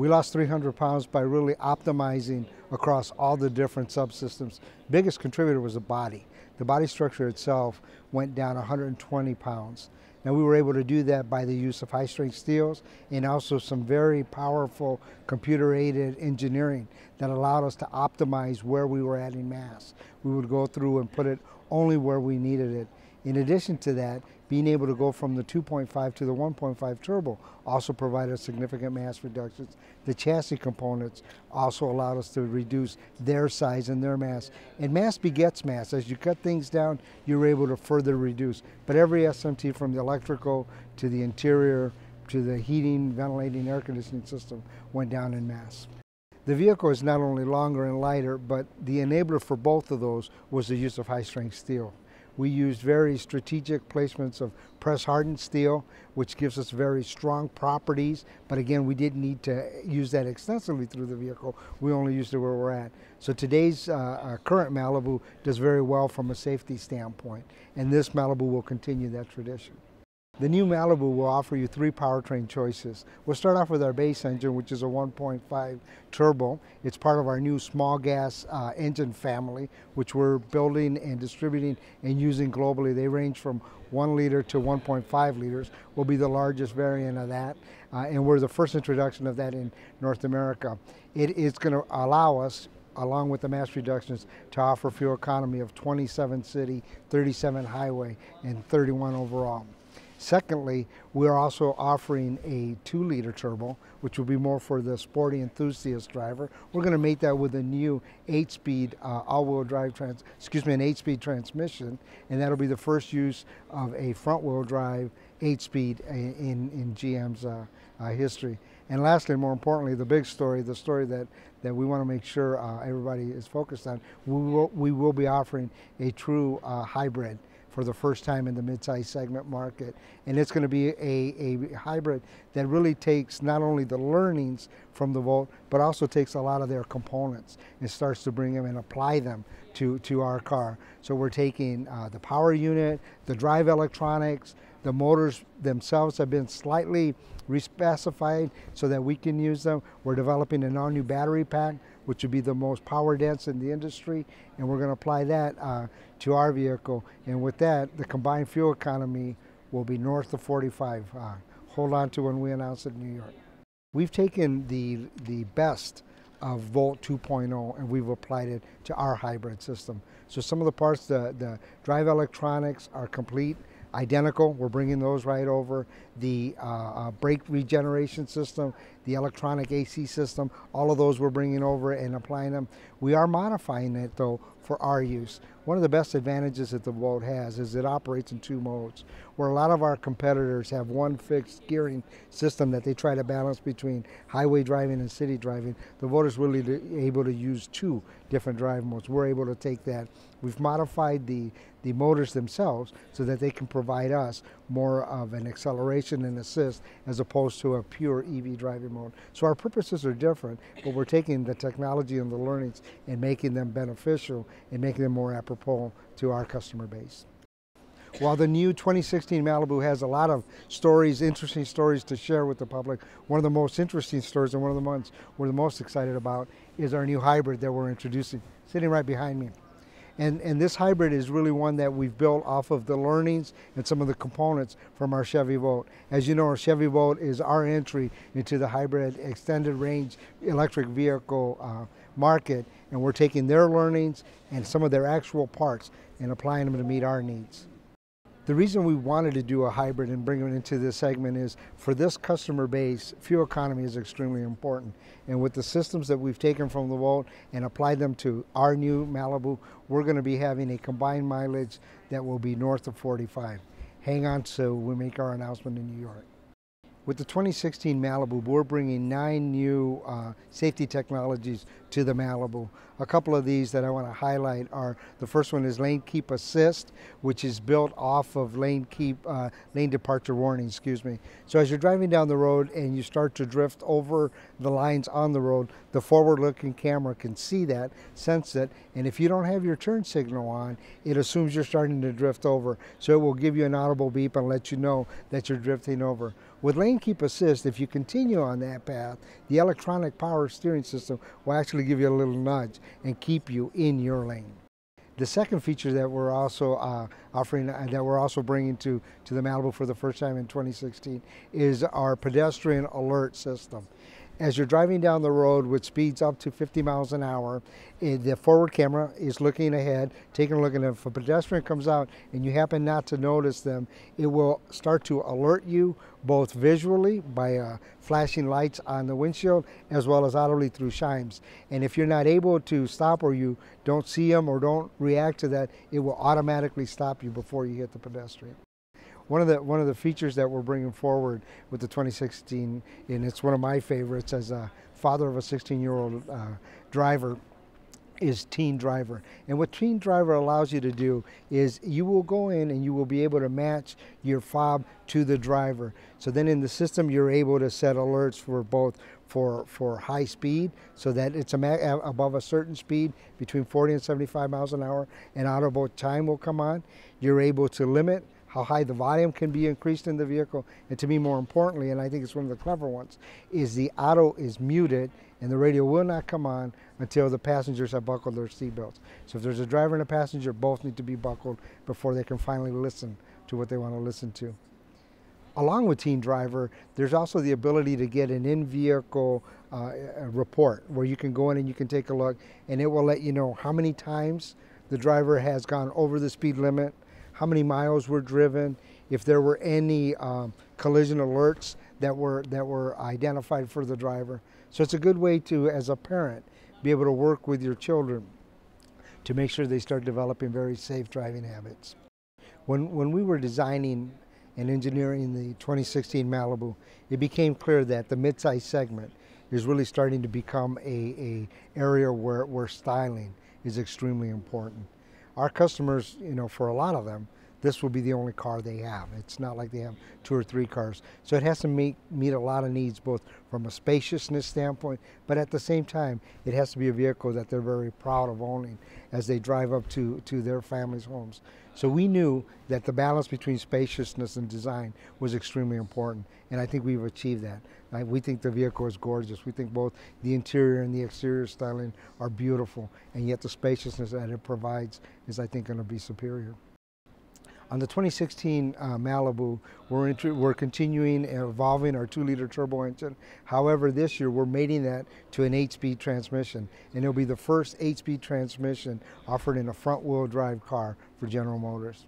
We lost 300 pounds by really optimizing across all the different subsystems. Biggest contributor was the body. The body structure itself went down 120 pounds. Now we were able to do that by the use of high strength steels and also some very powerful computer aided engineering that allowed us to optimize where we were adding mass. We would go through and put it only where we needed it. In addition to that, being able to go from the 2.5 to the 1.5 turbo also provided significant mass reductions. The chassis components also allowed us to reduce their size and their mass. And mass begets mass. As you cut things down, you're able to further reduce. But every SMT from the electrical to the interior to the heating, ventilating, air conditioning system went down in mass. The vehicle is not only longer and lighter, but the enabler for both of those was the use of high strength steel. We used very strategic placements of press hardened steel, which gives us very strong properties. But again, we didn't need to use that extensively through the vehicle. We only used it where we're at. So today's uh, uh, current Malibu does very well from a safety standpoint. And this Malibu will continue that tradition. The new Malibu will offer you three powertrain choices. We'll start off with our base engine, which is a 1.5 turbo. It's part of our new small gas uh, engine family, which we're building and distributing and using globally. They range from one liter to 1.5 liters. Will be the largest variant of that, uh, and we're the first introduction of that in North America. It is going to allow us along with the mass reductions, to offer fuel economy of 27 city, 37 highway, and 31 overall. Secondly, we're also offering a two liter turbo, which will be more for the sporty enthusiast driver. We're going to mate that with a new eight speed uh, all wheel drive, trans excuse me, an eight speed transmission, and that'll be the first use of a front wheel drive eight speed in, in GM's uh, uh, history. And lastly, more importantly, the big story, the story that, that we want to make sure uh, everybody is focused on, we will, we will be offering a true uh, hybrid for the first time in the mid-size segment market. And it's going to be a, a hybrid that really takes not only the learnings from the Volt, but also takes a lot of their components and starts to bring them and apply them to, to our car. So we're taking uh, the power unit, the drive electronics, the motors themselves have been slightly respecified so that we can use them. We're developing an all-new battery pack, which would be the most power dense in the industry, and we're going to apply that uh, to our vehicle. And with that, the combined fuel economy will be north of 45. Uh, hold on to when we announce it in New York. We've taken the, the best of Volt 2.0 and we've applied it to our hybrid system. So some of the parts, the, the drive electronics are complete identical. We're bringing those right over. The uh, uh, brake regeneration system, the electronic AC system, all of those we're bringing over and applying them. We are modifying it though for our use. One of the best advantages that the Volt has is it operates in two modes, where a lot of our competitors have one fixed gearing system that they try to balance between highway driving and city driving. The Volt is really able to use two different drive modes. We're able to take that. We've modified the, the motors themselves so that they can provide us more of an acceleration and assist as opposed to a pure EV driving mode. So our purposes are different, but we're taking the technology and the learnings and making them beneficial and making them more apropos to our customer base. While the new 2016 Malibu has a lot of stories, interesting stories to share with the public, one of the most interesting stories and one of the ones we're the most excited about is our new hybrid that we're introducing, sitting right behind me. And, and this hybrid is really one that we've built off of the learnings and some of the components from our Chevy Volt. As you know, our Chevy Volt is our entry into the hybrid extended range electric vehicle uh, market. And we're taking their learnings and some of their actual parts and applying them to meet our needs. The reason we wanted to do a hybrid and bring it into this segment is for this customer base, fuel economy is extremely important. And with the systems that we've taken from the Volt and applied them to our new Malibu, we're going to be having a combined mileage that will be north of 45. Hang on so we make our announcement in New York. With the 2016 Malibu, we're bringing nine new uh, safety technologies to the Malibu. A couple of these that I want to highlight are, the first one is Lane Keep Assist, which is built off of Lane Keep, uh, Lane Departure Warning, excuse me. So as you're driving down the road and you start to drift over the lines on the road, the forward-looking camera can see that, sense it, and if you don't have your turn signal on, it assumes you're starting to drift over. So it will give you an audible beep and let you know that you're drifting over. With lane keep assist, if you continue on that path, the electronic power steering system will actually give you a little nudge and keep you in your lane. The second feature that we're also uh, offering, uh, that we're also bringing to, to the Malibu for the first time in 2016, is our pedestrian alert system as you're driving down the road with speeds up to 50 miles an hour, eh, the forward camera is looking ahead, taking a look at If a pedestrian comes out and you happen not to notice them, it will start to alert you both visually by uh, flashing lights on the windshield as well as audibly through chimes. And if you're not able to stop or you don't see them or don't react to that, it will automatically stop you before you hit the pedestrian. One of the one of the features that we're bringing forward with the 2016, and it's one of my favorites as a father of a 16-year-old uh, driver, is Teen Driver. And what Teen Driver allows you to do is you will go in and you will be able to match your fob to the driver. So then in the system you're able to set alerts for both for for high speed so that it's above a certain speed between 40 and 75 miles an hour and audible time will come on. You're able to limit how high the volume can be increased in the vehicle, and to me more importantly, and I think it's one of the clever ones, is the auto is muted and the radio will not come on until the passengers have buckled their seatbelts. So if there's a driver and a passenger, both need to be buckled before they can finally listen to what they want to listen to. Along with Teen Driver, there's also the ability to get an in-vehicle uh, report where you can go in and you can take a look and it will let you know how many times the driver has gone over the speed limit, how many miles were driven, if there were any um, collision alerts that were that were identified for the driver. So it's a good way to, as a parent, be able to work with your children to make sure they start developing very safe driving habits. When when we were designing and engineering the 2016 Malibu, it became clear that the midsize segment is really starting to become a, a area where, where styling is extremely important our customers, you know, for a lot of them, this will be the only car they have. It's not like they have two or three cars. So it has to meet, meet a lot of needs, both from a spaciousness standpoint, but at the same time, it has to be a vehicle that they're very proud of owning as they drive up to, to their families' homes. So we knew that the balance between spaciousness and design was extremely important, and I think we've achieved that. I, we think the vehicle is gorgeous. We think both the interior and the exterior styling are beautiful, and yet the spaciousness that it provides is, I think, going to be superior. On the 2016 uh, Malibu, we're, we're continuing and evolving our two-liter turbo engine. However, this year we're mating that to an eight-speed transmission, and it'll be the first eight-speed transmission offered in a front-wheel drive car for General Motors.